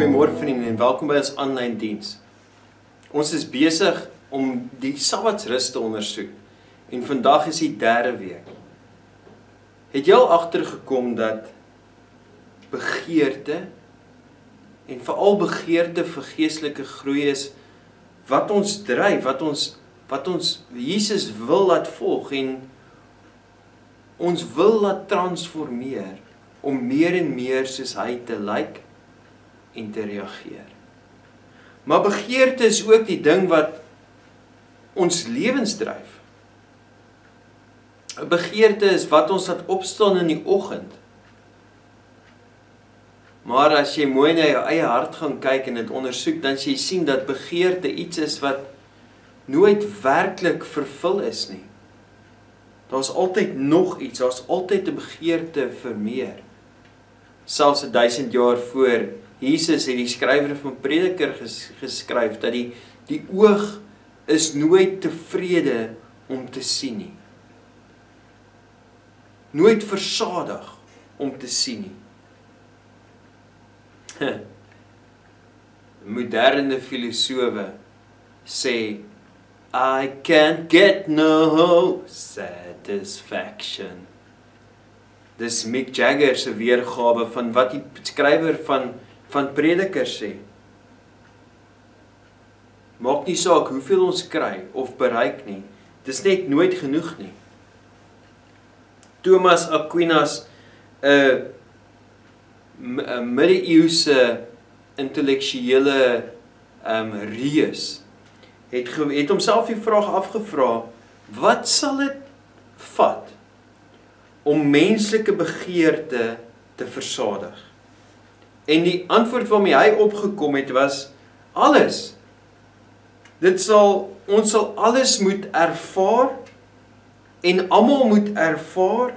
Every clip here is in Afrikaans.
Goeiemôre vriende en welkom by ons aanlyn diens. Ons is besig om die Sabbatsrus te ondersoek en vandag is die derde week. Het jy al agtergekom dat begeerte en veral begeerte vir geestelike groei is wat ons dryf, wat ons wat ons Jesus wil laat volg en ons wil laat transformeer om meer en meer soos hy te lyk like en te reageer. Maar begeerte is ook die ding wat ons lewens dryf. 'n Begeerte is wat ons laat opstaan in die oggend. Maar as jy mooi na jou eie hart gaan kyk en dit ondersoek, dan jy sien dat begeerte iets is wat nooit werklik vervul is nie. Daar's altyd nog iets, daar's altyd 'n begeerte vir meer. Selfs 1000 jaar voor Jesus het die skrywer van Prediker ges, geskryf dat die die oog is nooit tevrede om te sien nie. Nooit versadig om te sien nie. Moderne filosowe sê I can't get no satisfaction. Dis Mick Jagger se weergawe van wat die skrywer van van predikers sê. Maak nie saak hoeveel ons kry of bereik nie. Dis net nooit genoeg nie. Thomas Aquinas 'n 'n middeleeuse intellektuele um, reus het het homself die vraag afgevra wat sal dit vat om menslike begeerte te versadig En die antwoord waarmee hy opgekom het was alles. Dit sal ons sal alles moet ervaar en almal moet ervaar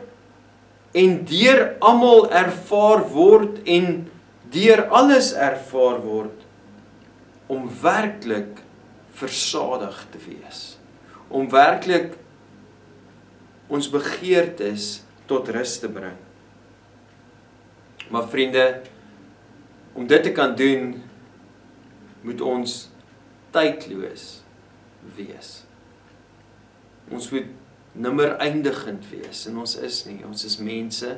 en deur almal ervaar word en deur alles ervaar word om werklik versadig te wees. Om werklik ons begeertes tot rus te bring. Maar vriende, om dit te kan doen moet ons tydloos wees. Ons moet nimmer eindigend wees en ons is nie, ons is mense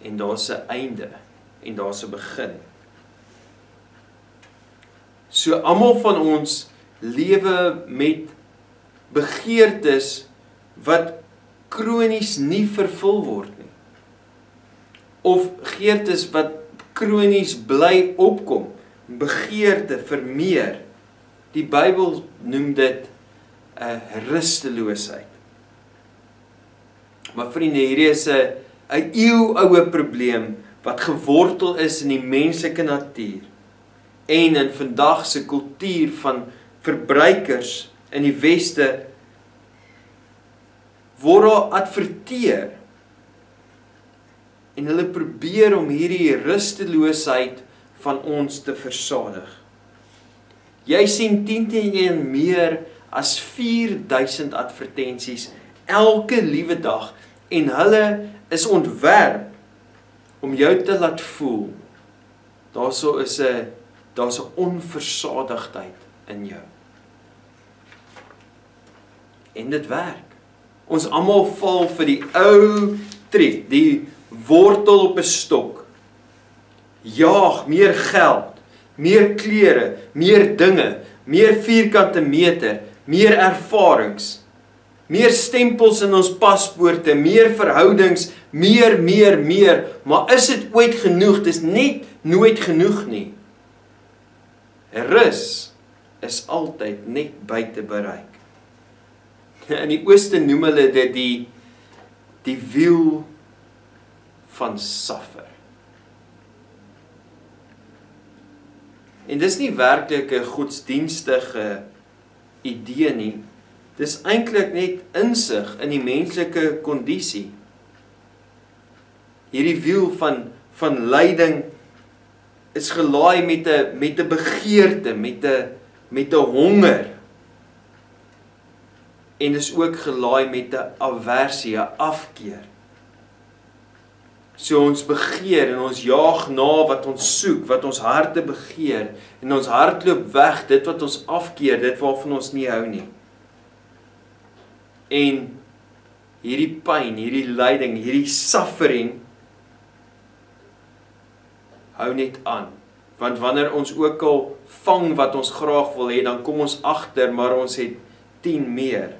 en daar's 'n einde en daar's 'n begin. So almal van ons lewe met begeertes wat kronies nie vervul word nie. Of geertes wat kronies bly opkom, begeerte vir meer. Die Bybel noem dit 'n rusteloosheid. Maar vriende, hierdie is 'n 'n eeuoue probleem wat gewortel is in die menslike natuur en in vandag se kultuur van verbruikers in die weste word daar adverteer en hulle probeer om hierdie rusteloosheid van ons te versadig. Jy sien 10 teen meer as 4000 advertensies elke liewe dag en hulle is ontwerp om jou te laat voel daarso is 'n daar's 'n onversadigdheid in jou. En dit werk. Ons almal val vir die ou triek, die wortel op 'n stok. Jaag meer geld, meer klere, meer dinge, meer vierkante meter, meer ervarings, meer stempels in ons paspoorte, meer verhoudings, meer, meer, meer. Maar is dit ooit genoeg? Dis net nooit genoeg nie. Rus is altyd net buite bereik. In die ooste noem hulle dit die die wiel van suffer. En dis nie werklik 'n godsdienstige idee nie. Dis eintlik net insig in die menslike kondisie. Hierdie wiel van van lyding is gelaai met 'n met 'n begeerte, met 'n met 'n honger. En is ook gelaai met 'n aversie, 'n afkeer. So ons begeer en ons jaag na wat ons soek, wat ons harte begeer en ons hart loop weg dit wat ons afkeer, dit waarvan ons nie hou nie. En hierdie pyn, hierdie lyding, hierdie suffering hou net aan. Want wanneer ons ook al vang wat ons graag wil hê, dan kom ons agter maar ons het 10 meer.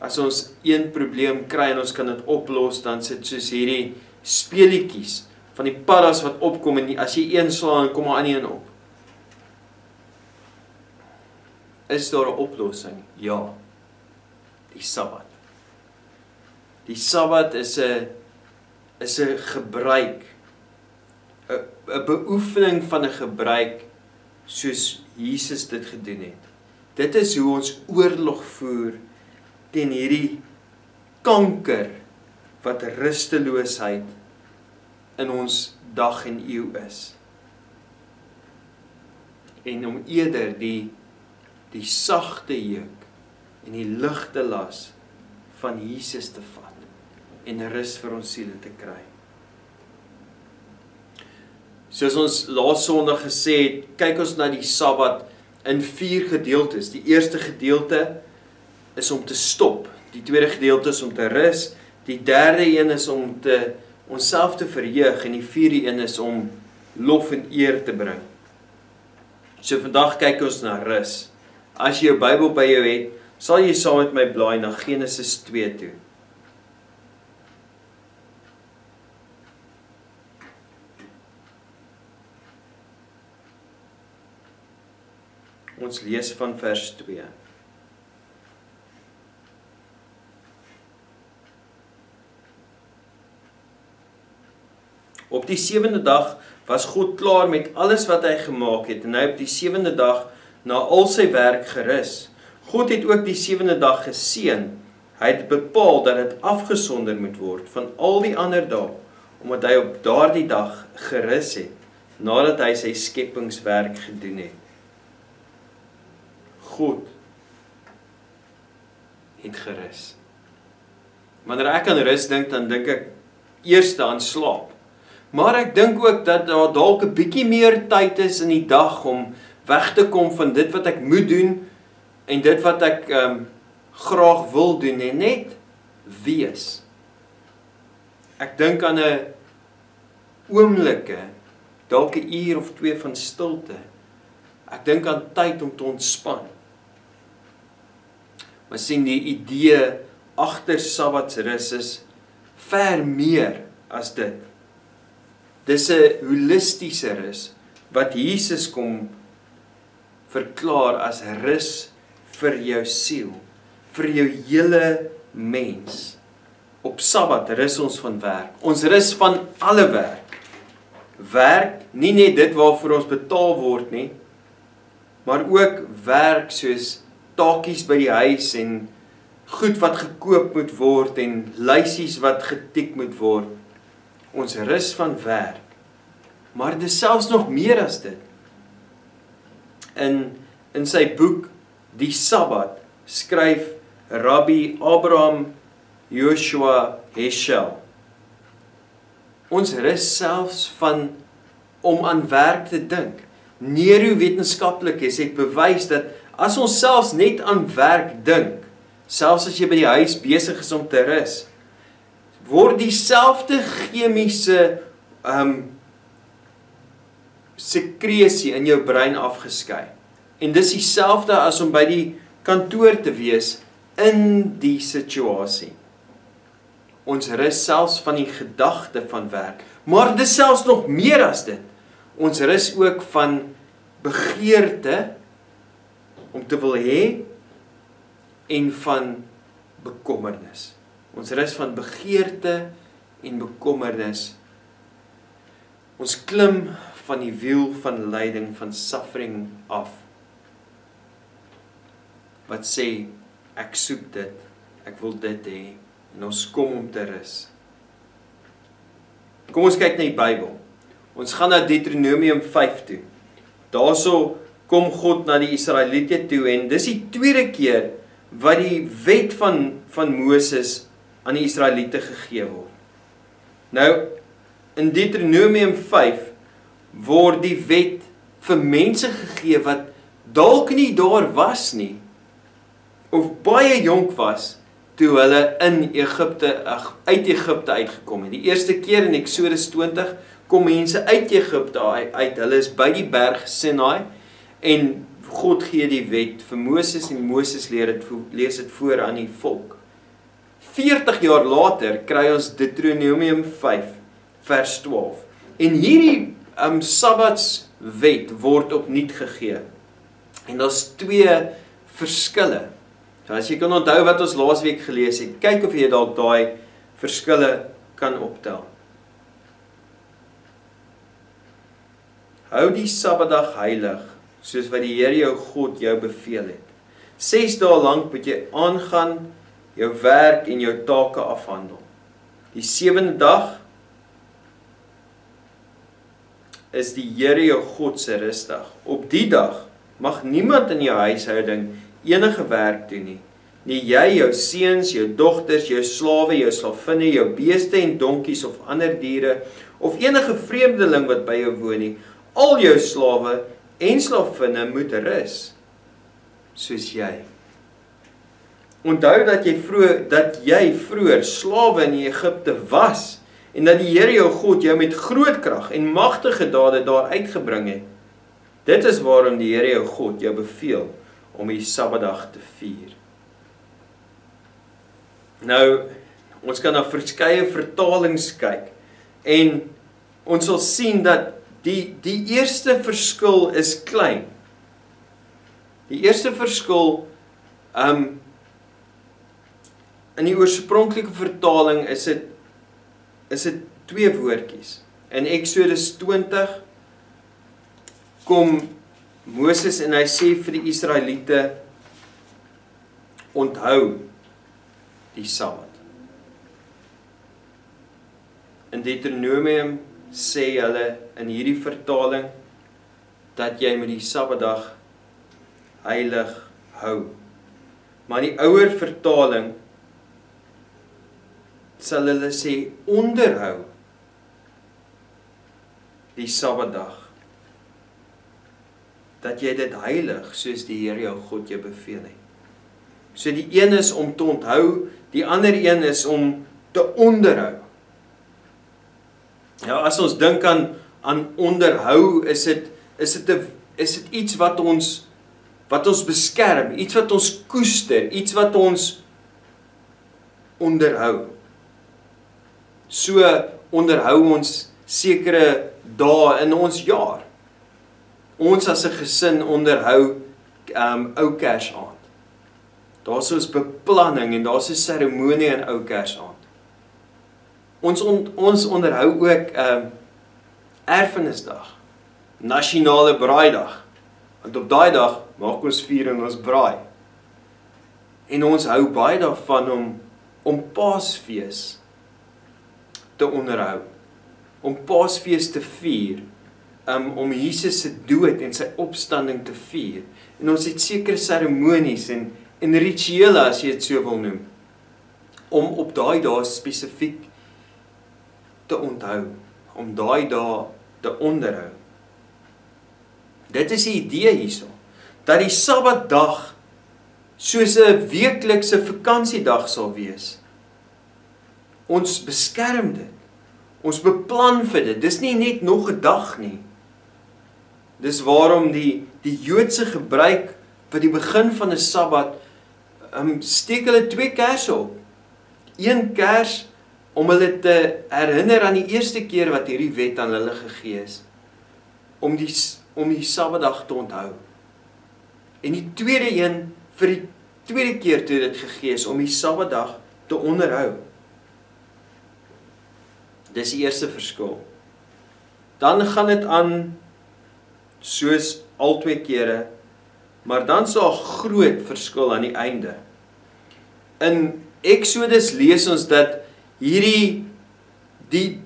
As ons een probleem kry en ons kan dit oplos, dan sit soos hierdie speelietjies van die paddas wat opkom en die, as jy een slaan, kom 'n ander een op. Is daar 'n oplossing? Ja. Die Sabbat. Die Sabbat is 'n is 'n gebruik 'n 'n beoefening van 'n gebruik soos Jesus dit gedoen het. Dit is hoe ons oorlog voer teen hierdie kanker wat rusteloosheid in ons dag en eeu is. En om eerder die die sagte juk en die ligte las van Jesus te vat en rus vir ons siele te kry. Soos ons laas Sondag gesê het, kyk ons na die Sabbat in vier gedeeltes. Die eerste gedeelte is om te stop. Die tweede gedeelte is om te rus. Die derde een is om te onsself te verheug en die vierde een is om lof en eer te bring. So vandag kyk ons na rus. As jy jou Bybel by jou het, sal jy saam met my blaai na Genesis 2 toe. Ons lees van vers 2. Op die sewende dag was God klaar met alles wat hy gemaak het en hy op die sewende dag na al sy werk gerus. God het ook die sewende dag geseën. Hy het bepaal dat dit afgesonder moet word van al die ander dae omdat hy op daardie dag gerus het nadat hy sy skepingswerk gedoen het. God het gerus. Wanneer ek aan rus dink, dan dink ek eerste aan slaap. Maar ek dink ook dat daar dalk 'n bietjie meer tyd is in die dag om weg te kom van dit wat ek moet doen en dit wat ek ehm um, graag wil doen en net wees. Ek dink aan 'n oomblikke, dalk 'n uur of twee van stilte. Ek dink aan tyd om te ontspan. Maar sien die idee agter Sabbatsrus is ver meer as dit. Dis 'n holistiese rus wat Jesus kom verklaar as rus vir jou siel, vir jou hele mens. Op Sabbat rus ons van werk. Ons rus van alle werk. Werk, nie net dit waarvoor ons betaal word nie, maar ook werk soos taakies by die huis en goed wat gekoop moet word en lysies wat getik moet word ons rus van werk. Maar dit is selfs nog meer as dit. In in sy boek Die Sabbat skryf Rabbi Abraham Joshua Heschel Ons rus selfs van om aan werk te dink. Nero wetenskaplikes het bewys dat as ons selfs net aan werk dink, selfs as jy by die huis besig is om te rus, word dieselfde chemiese um sekresie in jou brein afgeskei. En dis dieselfde as om by die kantoor te wees in die situasie. Ons rus selfs van die gedagte van werk, maar dis selfs nog meer as dit. Ons rus ook van begeerte om te wil hê en van bekommernis. Ons rus van begeerte en bekommernis. Ons klim van die wiel van lyding van suffering af. Wat sê ek soek dit. Ek wil dit hê en ons kom om te rus. Kom ons kyk na die Bybel. Ons gaan na Deuteronomium 5 toe. Daarso kom God na die Israeliete toe en dis die tweede keer wat die wet van van Moses aan die Israeliete gegee word. Nou in Deuteronomium 5 word die wet vir mense gegee wat dalk nie daar was nie of baie jonk was toe hulle in Egipte uit Egipte uitgekom het. Die eerste keer in Eksodus 20 kom mense uit Egipte uit. Hulle is by die berg Sinai en God gee die wet vir Moses en Moses leer dit lees dit voor aan die volk. 40 jaar later kry ons Deuteronomium 5 vers 12. En hierdie um Sabbatswet word opnuut gegee. En daar's twee verskille. Nou as jy kan onthou wat ons laasweek gelees het, kyk of jy dalk daai verskille kan optel. Hou die Sabbatdag heilig, soos wat die Here jou God jou beveel het. 6 dae lank moet jy aangaan jou werk en jou take afhandel. Die 7de dag is die Here jou God se rustdag. Op die dag mag niemand in jou huishouding enige werk doen nie. Nie jy, jou seuns, jou dogters, jou slawe, jou slavinne, jou beeste en donkies of ander diere of enige vreemdeling wat by jou woon nie. Al jou slawe en slavinne moet rus soos jy. Onthou dat jy vroeër dat jy vroeër slawe in Egipte was en dat die Here jou God jou met groot krag en magtige dade daar uitgebring het. Dit is waarom die Here jou God jou beveel om die Sabbatdag te vier. Nou ons kan na verskeie vertalings kyk en ons sal sien dat die die eerste verskil is klein. Die eerste verskil um in die oorspronklike vertaling is dit is dit twee woordjies. In Eksodus 20 kom Moses en hy sê vir die Israeliete onthou die Sabbat. In Deuteronomium sê hulle in hierdie vertaling dat jy met die Sabbatdag heilig hou. Maar in die ouer vertaling sal hulle sê onderhou die Sabbatdag dat jy dit heilig soos die Here jou God jou beveel het. So die een is om te onthou, die ander een is om te onderhou. Ja, as ons dink aan aan onderhou, is dit is dit 'n is dit iets wat ons wat ons beskerm, iets wat ons koester, iets wat ons onderhou. So onderhou ons sekere dae in ons jaar. Ons as 'n gesin onderhou um ou Kersaand. Daar's ons beplanning en daar's 'n seremonie in ou Kersaand. Ons on, ons onderhou ook um erfenisdag. Nasionale braaidag. Want op daai dag maak ons vier en ons braai. En ons hou baie daarvan om om Paasfees te onderhou. Om Paasfees te vier, um, om Jesus se dood en sy opstanding te vier. En ons het sekere seremonies en en rituele as jy dit so wil noem om op daai dae spesifiek te onthou, om daai dae te onderhou. Dit is die idee hierso dat die Sabbatdag soos 'n weeklikse vakansiedag sal wees Ons beskerm dit. Ons beplan vir dit. Dis nie net nog 'n dag nie. Dis waarom die die Joodse gebruik vir die begin van 'n Sabbat ehm um, steek hulle twee kersse op. Een kers om hulle te herinner aan die eerste keer wat hierdie wet aan hulle gegee is om die om die Sabbatdag te onthou. En die tweede een vir die tweede keer toe dit gegee is om die Sabbatdag te onderhou. Dis die eerste verskil. Dan gaan dit aan soos al twee kere, maar dan sal groot verskil aan die einde. In Exodus lees ons dat hierdie die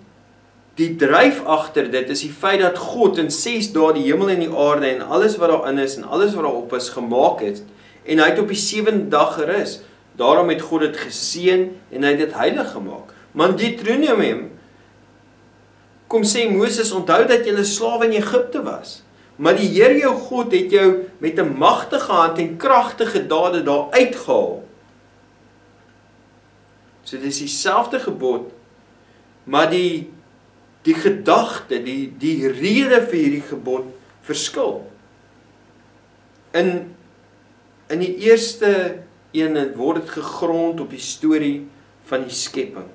die dryf agter dit is die feit dat God in 6 dae die hemel en die aarde en alles wat daarin is en alles wat daarop is gemaak het en hy het op die 7de dag gerus. Daarom het God dit geseën en hy het dit heilig gemaak. Maar Deuteronomium kom sê Moses, onthou dat jy 'n slaaf in Egipte was. Maar die Here jou God het jou met 'n magtige hand en kragtige dade daar uitgehaal. So dis dieselfde gebod, maar die die gedagte, die die rede vir hierdie gebod verskil. In in die eerste een word dit gegrond op die storie van die skepping.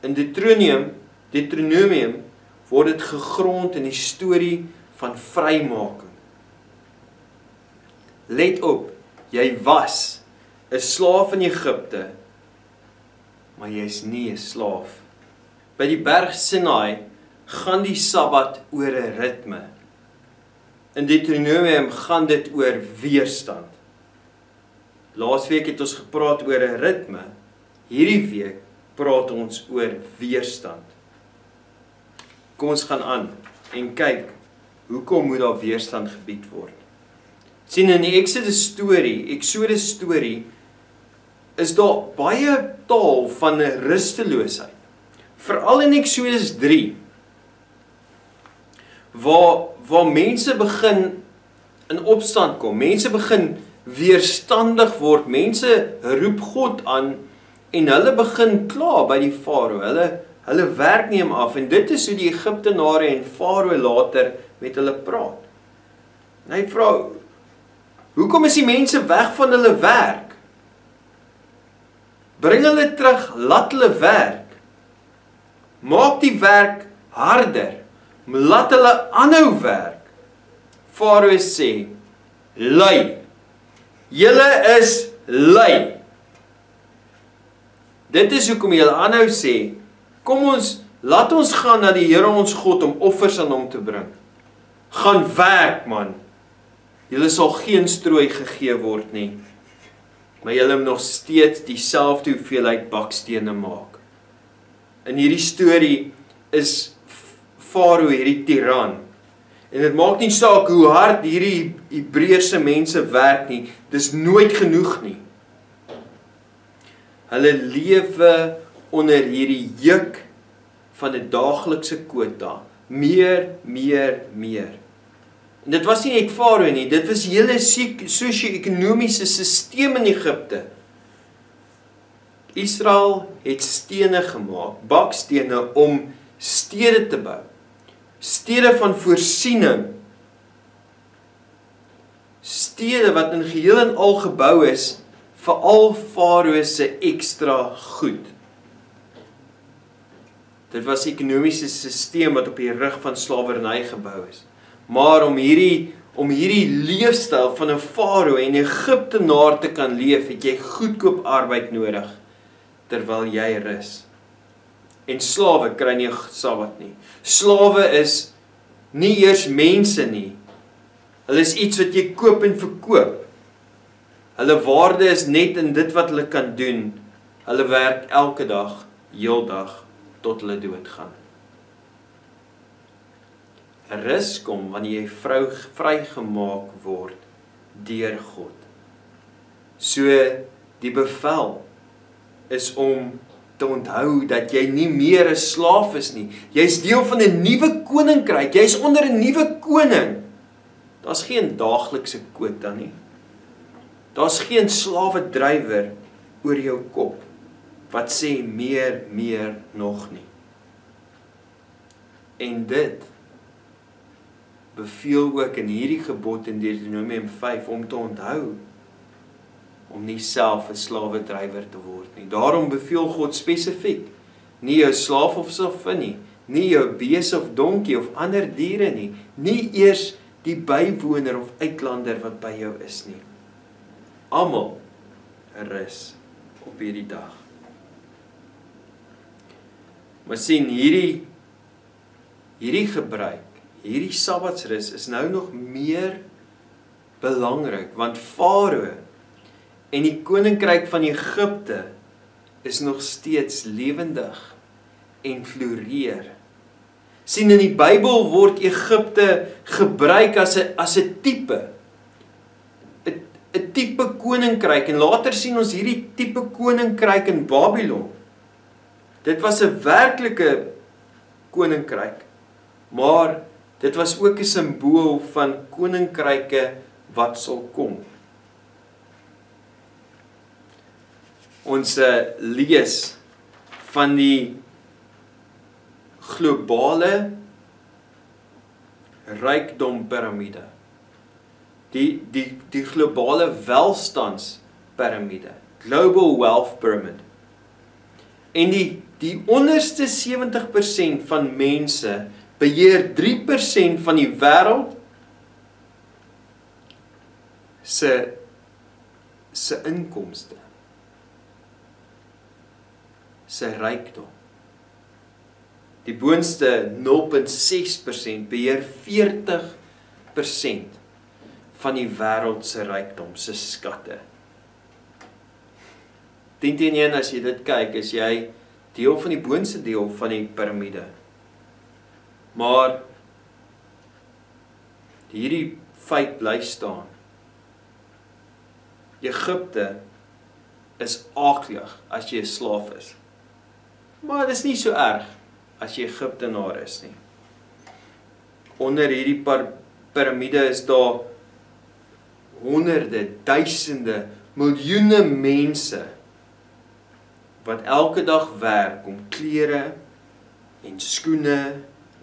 In Deuteronomium, Deuteronomium word dit gegrond in die storie van vrymaking. Let op, jy was 'n slaaf in Egipte, maar jy's nie 'n slaaf. By die berg Sinai gaan die Sabbat oor 'n ritme. In Deuteronomium gaan dit oor weerstand. Laasweek het ons gepraat oor 'n ritme. Hierdie week praat ons oor weerstand. Kom ons gaan aan en kyk Hoekom moet daar weerstand gebied word? sien in die Exodus storie, Exodus storie is daar baie taal van rusteloosheid. Veral in Exodus 3 waar waar mense begin in opstand kom. Mense begin weerstandig word. Mense roep God aan en hulle begin kla by die Farao. Hulle hulle werk neem af en dit is hoe die Egiptenare en Farao later met hulle praat. En hy vra hoekom is die mense weg van hulle werk? Bring hulle terug, laat hulle werk. Maak die werk harder. Laat hulle aanhou werk. Farao sê: "Lui. Julle is lui." Dit is hoekom jy aanhou sê: "Kom ons, laat ons gaan na die Here ons God om offers aan hom te bring." gaan werk man. Julle sal geen strooi gegee word nie. Maar julle moet nog steeds dieselfde hoeveelheid bakstene maak. In hierdie storie is Farao hierdie tiran. En dit maak nie saak hoe hard hierdie Hebreëse mense werk nie, dis nooit genoeg nie. Hulle lewe onder hierdie juk van 'n daaglikse kwota, meer, meer, meer. En dit was nie net Farao nie, dit was hele sosio-ekonomiese stelsel in Egipte. Israel het stene gemaak, bakstene om stede te bou. Stede van voorsiening. Stede wat in geheel en al gebou is vir al Farao se ekstra goed. Dit was 'n ekonomiese stelsel wat op die rug van slawerny gebou is maar om hierdie om hierdie leefstyl van 'n farao en 'n Egiptenaar te kan leef, het jy goedkoop arbeid nodig terwyl jy rus. En slawe kry nie Sabbat nie. Slawe is nie eers mense nie. Hulle is iets wat jy koop en verkoop. Hulle waarde is net in dit wat hulle kan doen. Hulle werk elke dag, heeldag tot hulle doodgaan rus kom wanneer jy vrou vrygemaak word deur God. So die bevel is om te onthou dat jy nie meer 'n slaaf is nie. Jy's deel van 'n nuwe koninkryk. Jy's onder 'n nuwe koning. Daar's geen daaglikse kwota nie. Daar's geen slawe drywer oor jou kop wat sê meer, meer nog nie. En dit beveel ook in hierdie gebod in Deuteronomium 5 om te onthou om nie self 'n slawe drywer te word nie. Daarom beveel God spesifiek nie jou slaaf of slaafin nie, nie jou bees of donkie of ander diere nie, nie eers die bywoner of uitlander wat by jou is nie. Almal rus op hierdie dag. Maar sien hierdie hierdie gebruik hierdie Sabbatsrus is nou nog meer belangrik want Farao en die koninkryk van Egipte is nog steeds lewendig en floreer. sien in die Bybel word Egipte gebruik as 'n as 'n tipe 'n 'n tipe koninkryk en later sien ons hierdie tipe koninkryk in Babylon. Dit was 'n werklike koninkryk. Maar dit was ook 'n simbool van koninkryke wat sal kom. Ons uh, lees van die globale rykdom piramide. Die die die globale welstands piramide. Global wealth pyramid. En die die onderste 70% van mense beheer 3% van die wêreld se se inkomste. Se rykdom. Die boonste 0.6% beheer 40% van die wêreld se rykdom, se skatte. Dink jy nie as jy dit kyk, is jy deel van die boonste deel van die piramide. Maar hierdie feit bly staan. Egipte is aaklig as jy 'n slaaf is. Maar dit is nie so erg as jy Egiptenaar is nie. Onder hierdie piramide is daar honderde, duisende, miljoene mense wat elke dag werk om klere en skoene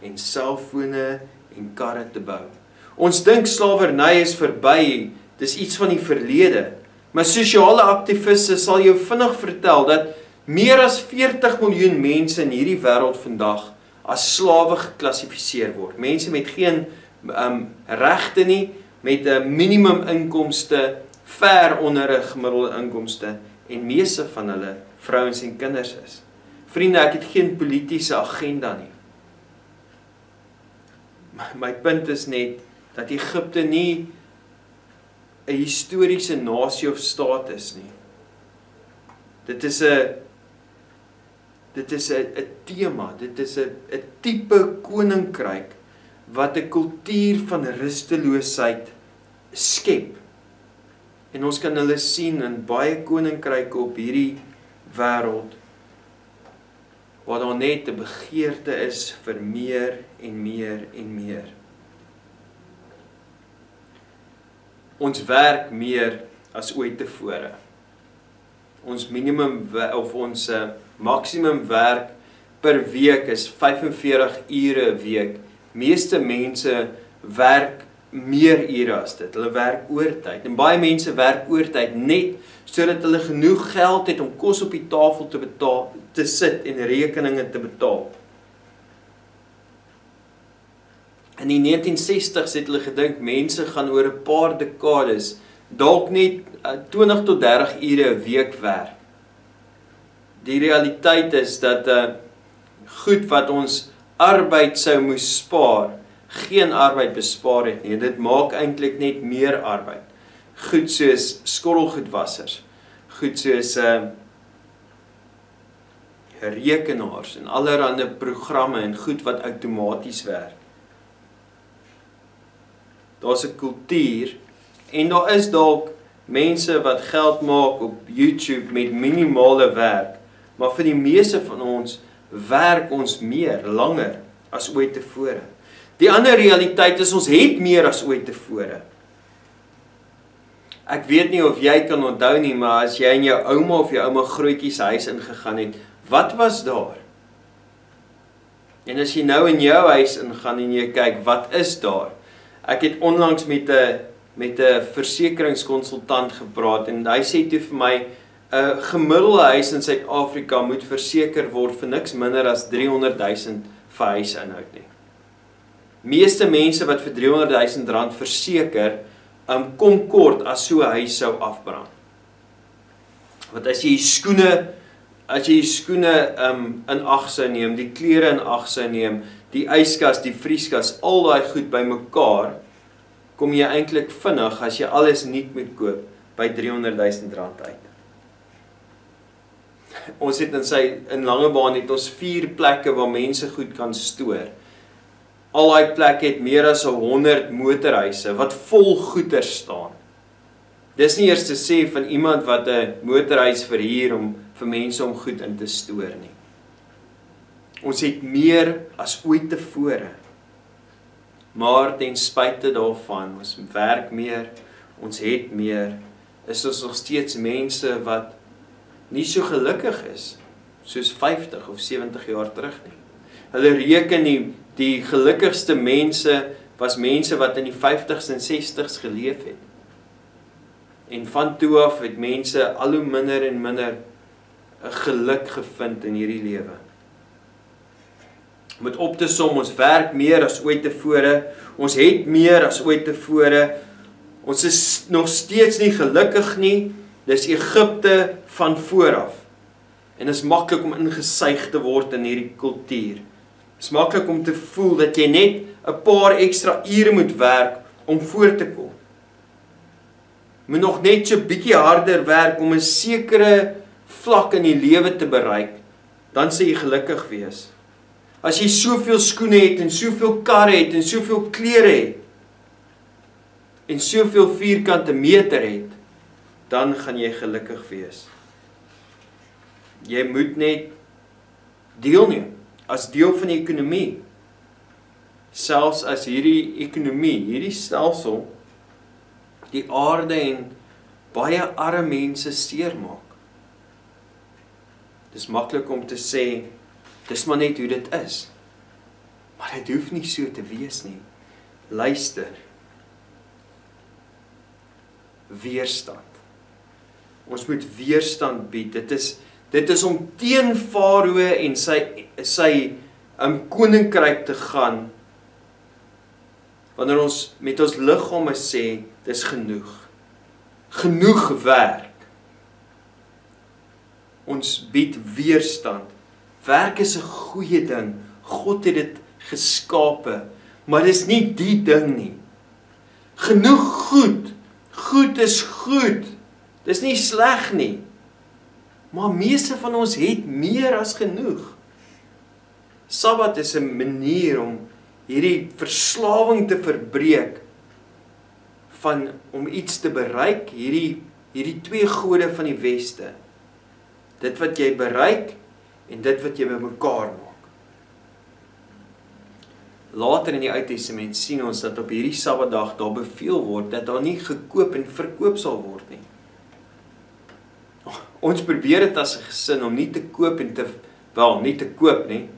en selfone en karre te bou. Ons dink slawerny is verby, dis iets van die verlede. Maar sosiale aktiviste sal jou vinnig vertel dat Meer as 40 miljoen mense in hierdie wêreld vandag as slawe geklassifiseer word. Mense met geen um regte nie, met 'n minimum inkomste ver onder 'n gemiddelde inkomste en meeste van hulle vrouens en kinders is. Vriende, ek het geen politieke agenda nie. My, my punt is net dat Egipte nie 'n historiese nasie of staat is nie. Dit is 'n dit is 'n 'n tema, dit is 'n 'n tipe koninkryk wat 'n kultuur van rusteloosheid skep. En ons kan hulle sien in baie koninkryke op hierdie wêreld waar daar net 'n begeerte is vir meer en meer en meer. Ons werk meer as ooit tevore. Ons minimum of ons uh, maksimum werk per week is 45 ure 'n week. Meeste mense werk meer ure as dit. Hulle werk oortyd. En baie mense werk oortyd net sodat hulle genoeg geld het om kos op die tafel te betaal, te sit en rekeninge te betaal. In die 1960s het hulle gedink mense gaan oor 'n paar dekades dalk net 20 eh, tot 30 ure 'n week werk die realiteit is dat uh goed wat ons arbeid sou moes spaar, geen arbeid bespaar het nie. Dit maak eintlik net meer arbeid. Goed soos skottelgoedwassers, goed soos uh rekenaars en allerlei programme en goed wat outomaties werk. Daar's 'n kultuur en daar is dalk mense wat geld maak op YouTube met minimale werk maar vir die meeste van ons werk ons meer langer as ooit tevore. Die ander realiteit is ons het meer as ooit tevore. Ek weet nie of jy kan onthou nie, maar as jy in jou ouma of jou ouma grootjies huis ingegaan het, wat was daar? En as jy nou in jou huis ingaan en jy kyk, wat is daar? Ek het onlangs met 'n met 'n versekeringskonsultant gepraat en hy sê toe vir my 'n gemiddelde huis in Suid-Afrika moet verseker word vir niks minder as 300 000 vir huisinhoud nie. Meeste mense wat vir 300 000 rand verseker, um kom kort as so 'n huis sou afbrand. Want as jy skoene as jy skoene um in ag sou neem, die klere in ag sou neem, die yskas, die vrieskas, al daai goed bymekaar, kom jy eintlik vinnig as jy alles nuut moet koop by 300 000 rand uit ons het in sy in Langebaan het ons vier plekke waar mense goed kan stoor. Al daai plekke het meer as 100 motorhuise wat vol goeder staan. Dis nie eers te sê van iemand wat 'n motorhuis verhuur om vir mense om goed in te stoor nie. Ons het meer as ooit tevore. Maar ten spyte daarvan, ons werk meer, ons het meer, is ons nog steeds mense wat nie so gelukkig is soos 50 of 70 jaar terug nie. Hulle reken die die gelukkigste mense was mense wat in die 50s en 60s geleef het. En van toe af het mense al hoe minder en minder 'n geluk gevind in hierdie lewe. Dit op te som, ons werk meer as ooit tevore. Ons het meer as ooit tevore. Ons is nog steeds nie gelukkig nie. Dis Egipte van vooraf. En dit is maklik om ingesuig te word in hierdie kultuur. Dit is maklik om te voel dat jy net 'n paar ekstra ure moet werk om voor te kom moet nog net so bietjie harder werk om 'n sekere vlak in die lewe te bereik, dan sê jy gelukkig wees. As jy soveel skoene het en soveel karre het en soveel klere het en soveel vierkante meter het, dan gaan jy gelukkig wees. Jy moet net deelneem as deel van die ekonomie. Selfs as hierdie ekonomie, hierdie stelsel die aarde en baie arme mense seermaak. Dis maklik om te sê dis maar net hoe dit is. Maar dit hoef nie so te wees nie. Luister. Weerstand. Ons moet weerstand bied. Dit is dit is om teen Farao en sy sy um, koninkryk te gaan wanneer ons met ons liggame sê dis genoeg. Genoeg werk. Ons bied weerstand. Werk is 'n goeie ding. God het dit geskape, maar dis nie die ding nie. Genoeg goed. Goed is goed. Dis nie sleg nie. Maar meeste van ons het meer as genoeg. Sabbat is 'n manier om hierdie verslawing te verbreek van om iets te bereik, hierdie hierdie twee gode van die weste. Dit wat jy bereik en dit wat jy bymekaar maak. Later in die Ou Testament sien ons dat op hierdie Sabbatdag daar beveel word dat daar nie gekoop en verkoop sal word nie. Ons probeer dit as 'n gesin om nie te koop en te wel, nie te koop nie,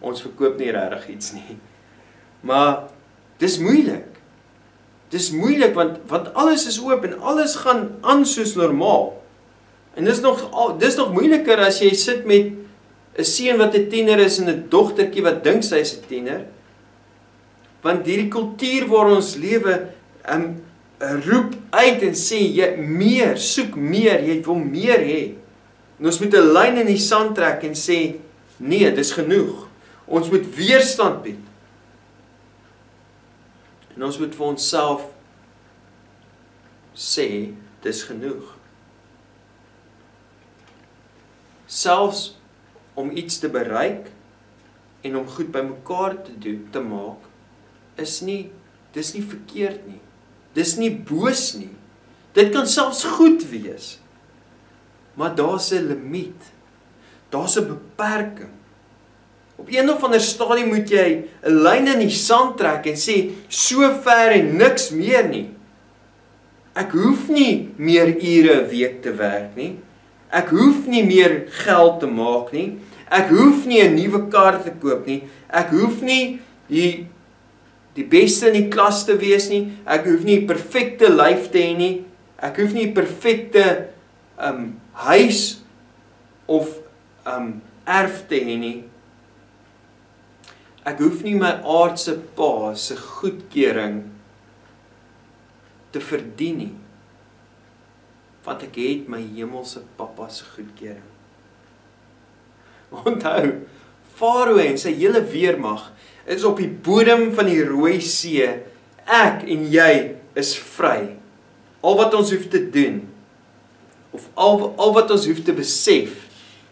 ons verkoop nie regtig iets nie. Maar dis moeilik. Dis moeilik want want alles is oop en alles gaan aan soos normaal. En dis nog dis nog moeiliker as jy sit met 'n seun wat 'n tiener is en 'n dogtertjie wat dink sy is 'n tiener. Want hierdie kultuur waar ons lewe, um roep uit en sê jy meer, soek meer, jy wil meer hê. En ons moet 'n lyn in die sand trek en sê nee, dis genoeg. Ons moet weerstand bied. En ons moet vir onsself sê dis genoeg. Selfs om iets te bereik en om goed bymekaar te doen te maak is nie dis nie verkeerd nie. Dis nie boos nie. Dit kan selfs goed wees. Maar daar's 'n limiet. Daar's 'n beperking. Op een of ander stadium moet jy 'n lyn in die sand trek en sê so ver en niks meer nie. Ek hoef nie meer ure 'n week te werk nie. Ek hoef nie meer geld te maak nie. Ek hoef nie 'n nuwe kar te koop nie. Ek hoef nie die die beste in die klas te wees nie. Ek hoef nie 'n perfekte lyf te hê nie. Ek hoef nie 'n perfekte um huis of um erf te hê nie. Ek hoef nie my aardse pa se goedkeuring te verdien nie. Want ek het my hemelse pappa se goedkeuring. Onthou, Farao en sy hele weermag is op die bodem van die Rooi See. Ek en jy is vry. Al wat ons hoef te doen of al al wat ons hoef te besef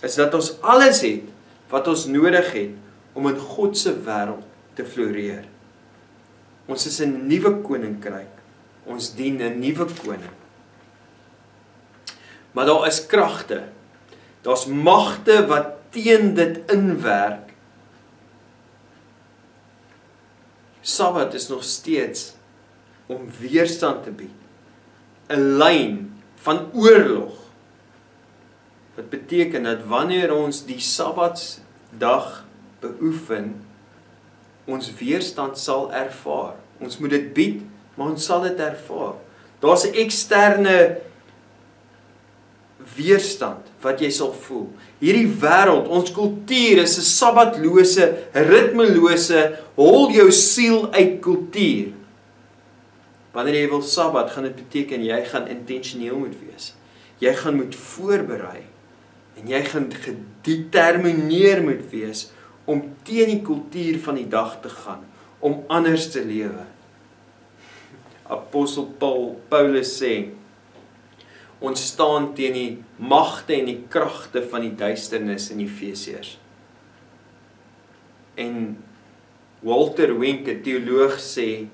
is dat ons alles het wat ons nodig het om in God se wêreld te floreer. Ons is 'n nuwe koninkryk. Ons dien 'n nuwe koning. Maar daar is kragte. Daar's magte wat teen dit inwerk. Sabbat is nog steeds om weerstand te bied. 'n Lyn van oorlog. Wat beteken dat wanneer ons die Sabbatsdag beoefen, ons weerstand sal ervaar. Ons moet dit bied, maar ons sal dit ervaar. Daar's 'n eksterne weerstand wat jy sal voel. Hierdie wêreld, ons kultuur is 'n sabbatlose, ritmelose, hol jou siel uit kultuur. Wanneer jy wil sabbat, gaan dit beteken jy gaan intentioneel moet wees. Jy gaan moet voorberei en jy gaan gedetermineer moet wees om teen die kultuur van die dag te gaan, om anders te lewe. Apostel Paul Paulus sê ons staan teen die magte en die kragte van die duisternis in Efesiërs. En Walter Wink, 'n teoloog sê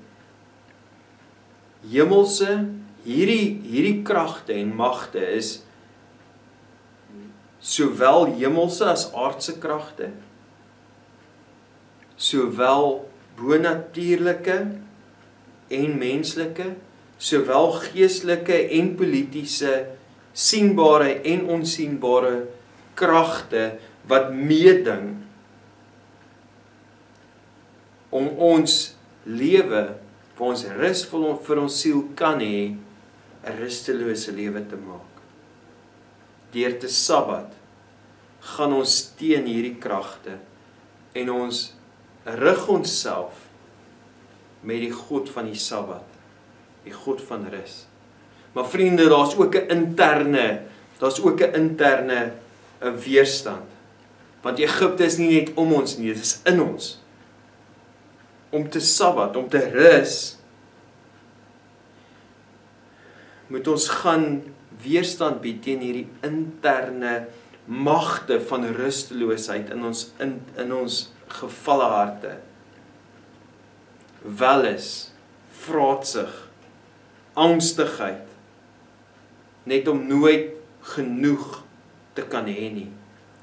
hemelse hierdie hierdie kragte en magte is sowel hemelse as aardse kragte sowel bonatuurlike en menslike sowel geestelike en politieke sienbare en onsigbare kragte wat meeding om ons lewe vir ons rusvol vir ons siel kan hê 'n rustelose lewe te maak. Deur te Sabbat gaan ons teen hierdie kragte en ons rig onsself met die God van die Sabbat die God van rus. Maar vriende, daar's ook 'n interne, daar's ook 'n interne 'n weerstand. Want Egipte is nie net om ons nie, dit is in ons. Om te Sabbat, om te rus moet ons gaan weerstand bied teen hierdie interne magte van rusteloosheid in ons in in ons gevalle harte. Welis, vraatsig, angstigheid net om nooit genoeg te kan hê nie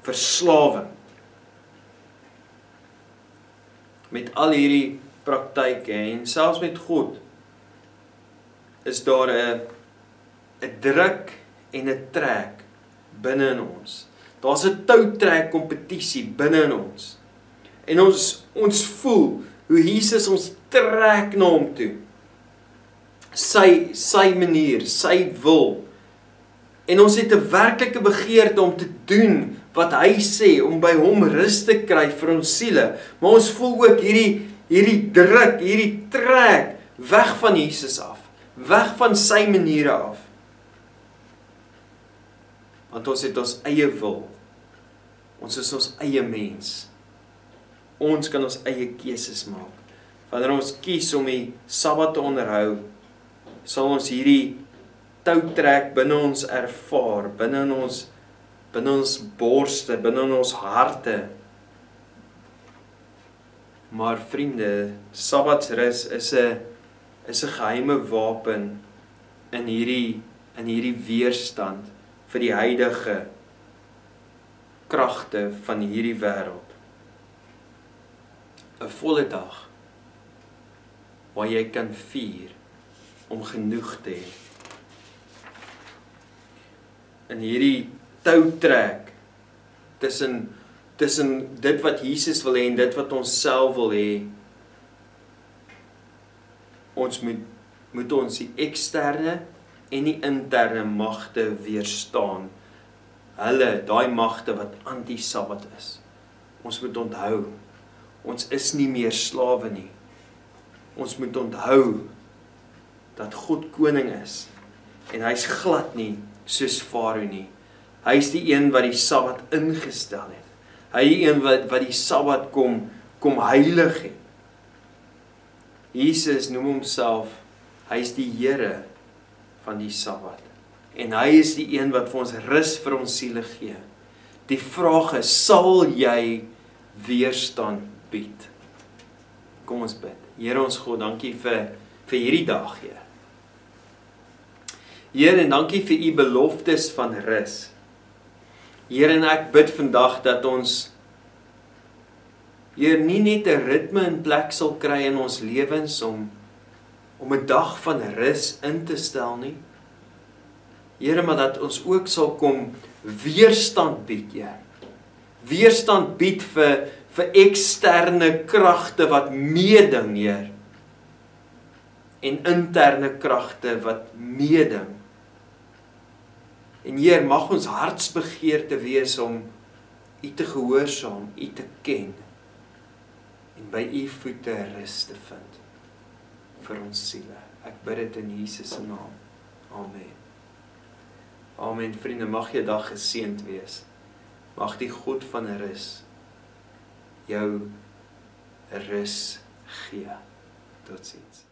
verslawing met al hierdie praktyke en selfs met God is daar 'n 'n druk en 'n trek binne in ons. Daar's 'n toutrek kompetisie binne in ons. En ons ons voel hoe Jesus ons trek na hom toe sy sy manier, sy wil. En ons het 'n werklike begeerte om te doen wat hy sê om by hom rus te kry vir ons siele. Maar ons voel ook hierdie hierdie druk, hierdie trek weg van Jesus af, weg van sy maniere af. Want ons het ons eie wil. Ons is ons eie mens. Ons kan ons eie keuses maak. Wanneer ons kies om die Sabbat te onderhou, sal ons hierdie toutrek binne ons ervaar, binne in ons binne ons borste, binne in ons harte. Maar vriende, Sabbatsrus is 'n is 'n geheime wapen in hierdie in hierdie weerstand vir die huidige kragte van hierdie wêreld. 'n Volle dag waar jy kan vier om genoeg te hê. In hierdie toutrek tussen tussen dit wat Jesus wil hê en dit wat ons self wil hê. Ons moet moet ons die eksterne en die interne magte weerstaan. Hulle, daai magte wat anti-Sabbat is. Ons moet onthou, ons is nie meer slawe nie. Ons moet onthou dat God koning is en hy's glad nie soos Farao nie. Hy's die een wat die Sabbat ingestel het. Hy die een wat wat die Sabbat kom kom heilig het. Jesus noem homself hy's die Here van die Sabbat. En hy is die een wat vir ons rus vir ons siele gee. Die vraag is, sal jy weerstand bied? Kom ons bid. Here ons God, dankie vir vir hierdie dag, Here. Here, en dankie vir u beloftes van rus. Here en ek bid vandag dat ons Heer nie net 'n ritme in plek sal kry in ons lewens om om 'n dag van rus in te stel nie. Here, maar dat ons ook sal kom weerstand bied, Heer. Weerstand bied vir vir eksterne kragte wat meeding, Heer. En interne kragte wat meeding. En Heer, mag ons hartsbegeerte wees om U te gehoorsaam, U te ken en by U voete rus te vind vir ons siele. Ek bid dit in Jesus se naam. Amen. Amen. Vriende, mag jy dag geseënd wees. Mag die God van rus jou rus gee. Totsiens.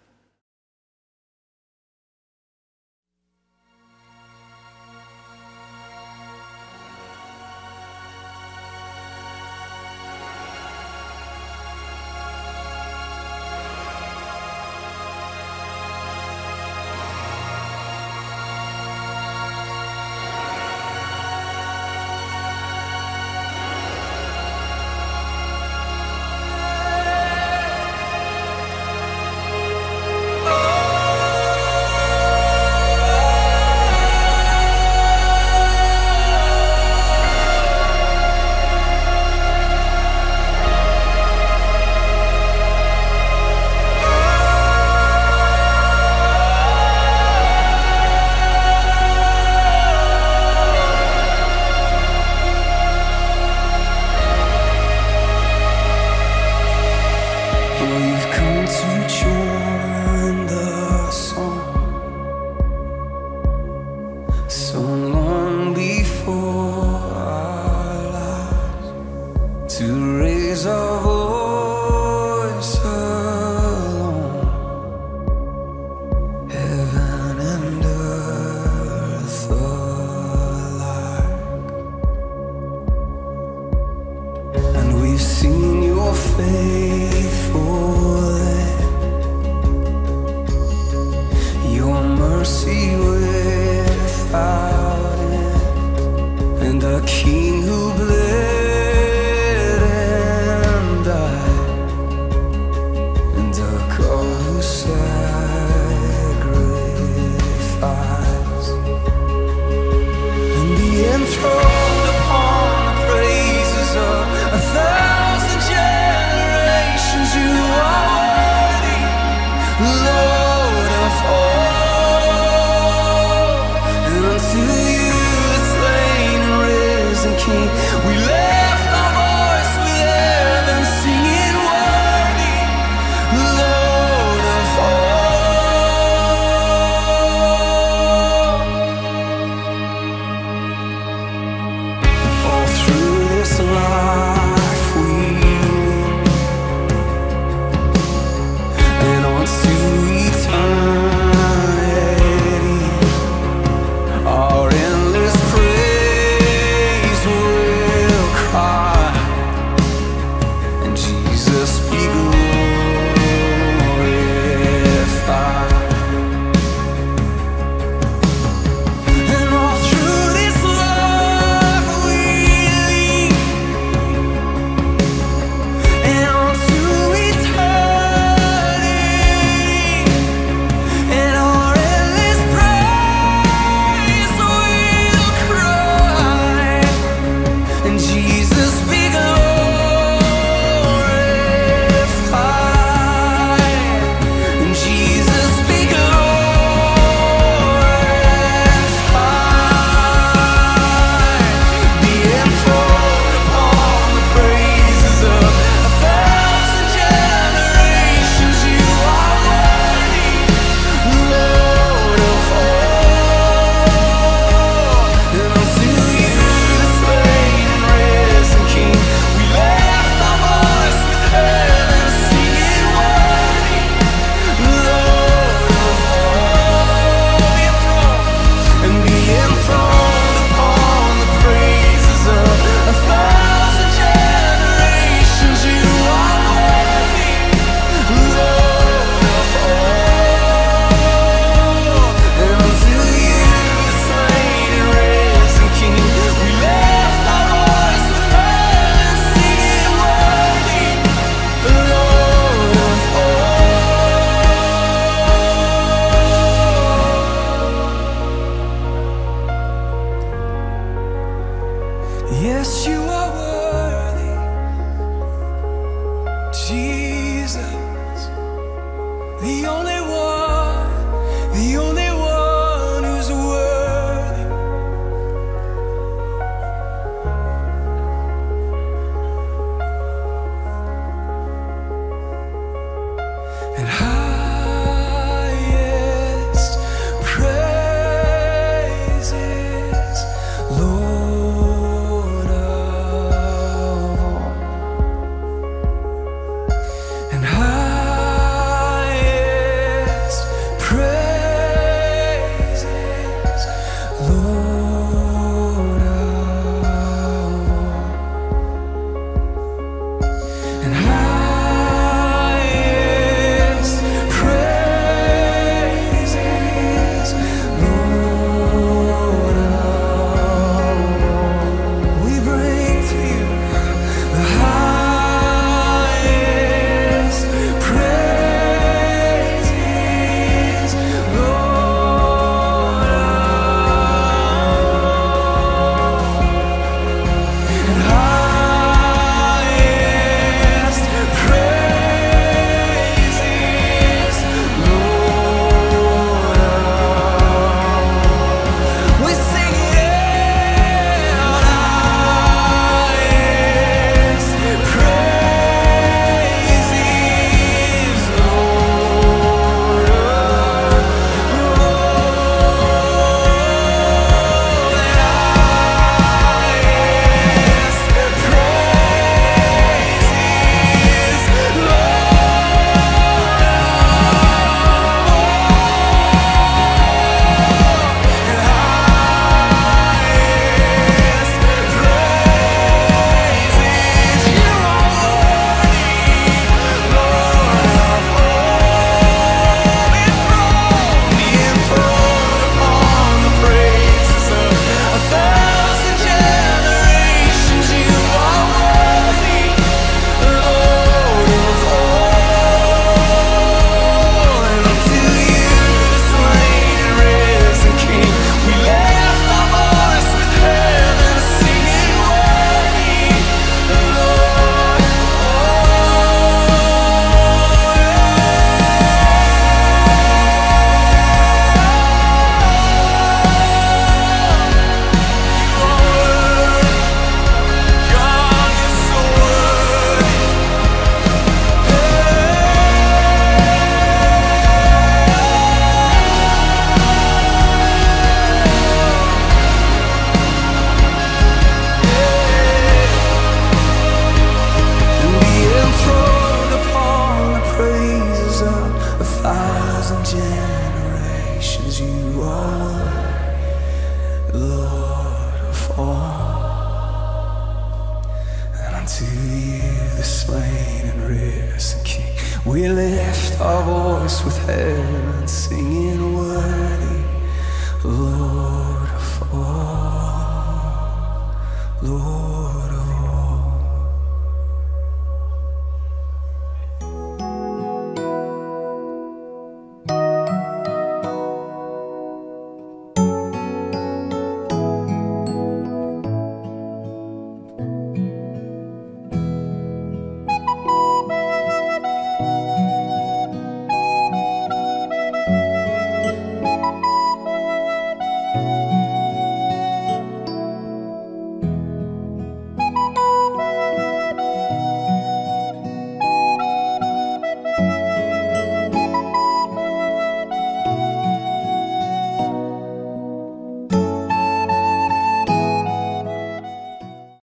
The only